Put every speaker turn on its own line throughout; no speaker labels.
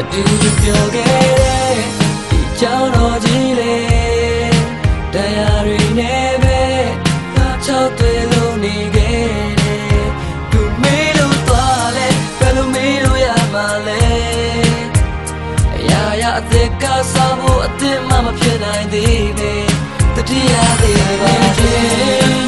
အတူတူပြောခဲ့တဲ့ဒီကြောင်တော်ကြီးလေတရားတွေနဲ့ပဲငါချောက်သွေးလို့နေခဲ့တယ်သူမေးလို့သွားလဲဘယ်လိုမေးလို့ရမှာလဲအရာရာအသက်ကစားဖို့အသက်မှမဖြစ်နိုင်သေးပဲတတိယသေးပါချင်း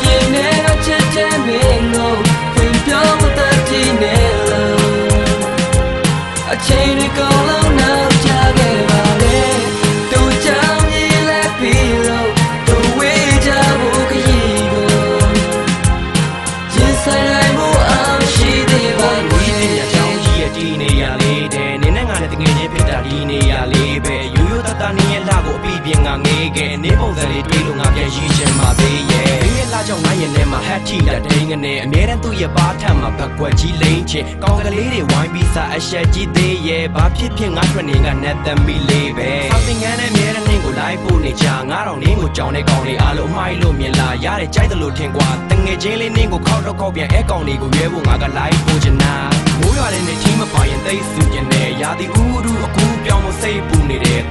နေပုံ
စံလေးတွေးလို့ငါပြန်ရည်ချင်ပါသေးရဲ့နင်းရဲ့လှကြောင့်ငါရဲ့ထဲမှာဟက်ထီလာဒိန်းကနေအမြဲတမ်းသူ့ရဲ့ပါထက်မှာဘက်ကွက်ကြီးလိမ့်ချင်ကောင်းကလေးတွေဝိုင်းပြီးစားအဆက်ကြီးသေးရဲ့ဘာဖြစ်ဖြစ်ငါထွက်နေကနဲ့သမီးလေးပဲဆောင်းတင်ငန်းနဲ့အမြဲတမ်းနင်းကိုလိုက်ဖို့နေချာငါတော့နင်းကိုကြောင်တဲ့ကောင်လေးအားလုံးမှိုက်လို့မြင်လာရတဲ့ကြိုက်တယ်လို့ထင်ကွာတငယ်ချင်းလေးနင်းကိုခောက်တော့ခောက်ပြန်အဲကောင်လေးကိုရဲဖို့ငါကလိုက်ဖို့ချင်တာမိုးရွာတဲ့နေချင်းမပါရင်သိစုကျင်နေရာဒီဥရုအကူပြောင်းမစိတ်ပူနေ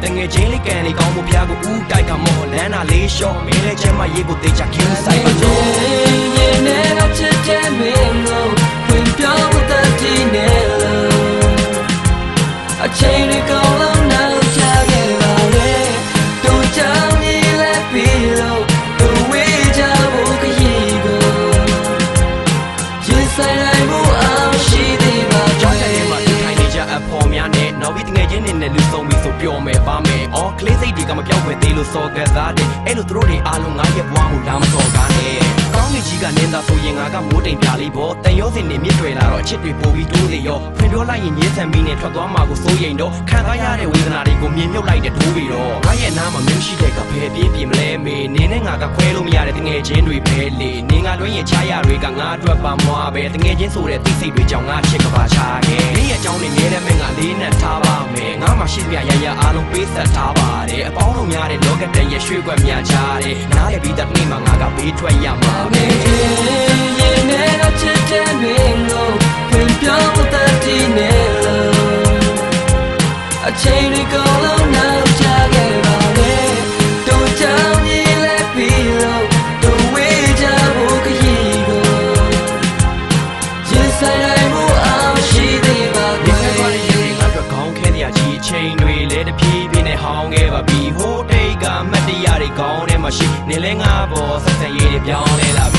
တယ်တငယ်ချင်းလေးကန်လေးကောင်းဖို့ဖျားကိုဥတိုက်ကမော်လန်းတာလေးရှော့မင်းလေးချမ်းမရေကိုတေချာခင်းဆိုင်ပါတော့
ကလေး
စိတ်တွေကမပြောင်းပဲသေးလို့စော်ကစားတယ်။အဲ့လိုသူတို့တွေအားလုံးငါရဲ့ဘွားမှုလာမစော်ကားနဲ့။ကောင်း နေကြီးကနင်းသားဆိုရင်ငါကမိုးတိမ်ပြလေးပေါ့။တန်ရောစင်နေမြစ်တွေလာတော့အချစ်တွေပိုပြီးတိုးလေရော။ဖွင့်ပြောလိုက်ရင်ညင်းဆန်ပြီးနဲ့ထွက်သွားမှာကိုစိုးရိမ်တော့ခံစားရတဲ့ဝေဒနာတွေကိုမြင်မြုပ်လိုက်တဲ့ဒိုးပြီးတော့ငါရဲ့နားမှာမျိုးရှိတဲ့ကဖယ်ပြေးပြေးမလဲမေ။နင်းနဲ့ငါကခွဲလို့မရတဲ့တငယ်ချင်းတွေပဲလေ။နင်းကလွှဲရင်ချားရတွေကငါအတွက်ပါမွားပဲ။တငယ်ချင်းဆိုတဲ့သိစိတ်တွေကြောင့်ငါချစ်ကပါချာခဲ့။နင်းရဲ့အကြောင်းတွေနေတဲ့မဲ့ငါလေးနဲ့ထားပါမယ်။ငါမှရှိသမျှရရအားလုံးပေးဆက်ထားပါတယ်။အပေါင်း တို့များတဲ့လောကတည်းရဲ့ရွှေကွက်များချားတယ်။နားလေပြီးတဲ့နေ့မှာငါကဘေးထွက်ရမှာပဲ
မှာရှိနေ
လဲငါပေါ်ဆက်ဆက်ရေးတွေပြောင်းလဲလာပြီ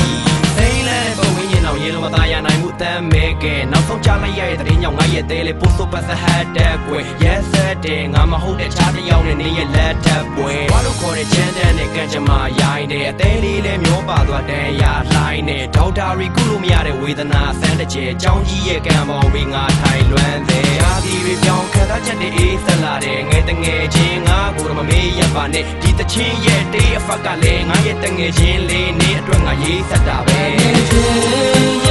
နောက်ဆုံးချလိုက်ရတဲ့တရင်ကြောင့်ငါရဲ့သေးလေးပို့ဆိုပတ်စဟတ်တဲ့ကွယ် yes တဲ့ငါမဟုတ်တဲ့ချားတစ်ယောက်နဲ့နေရဲ့လက်ထပ်ပွဲဘာလို့ခေါ်တဲ့ချမ်းတဲ့နဲ့ကံကြမ္မာရိုင်းတဲ့အသေးလေးလဲမျောပါသွားတဲ့ရလှိုင်းနဲ့ဒေါက်တာရီကုလို့မရတဲ့ဝေဒနာဆန်းတစ်ကျဲကြောင်းကြီးရဲ့ကံပေါ်ပြီးငါထိုင်လွမ်းတဲ့ရာသီတွေပြောင်းခံစားချက်တွေအေးဆက်လာတဲ့ငယ်တငယ်ချင်းငါကိုတော့မမေးရပါနဲ့ဒီတချင်းရဲ့တေးအဖက်ကလည်းငါရဲ့တငယ်ချင်းလေးနေအတွက်ငါရေးဆက်တာပဲ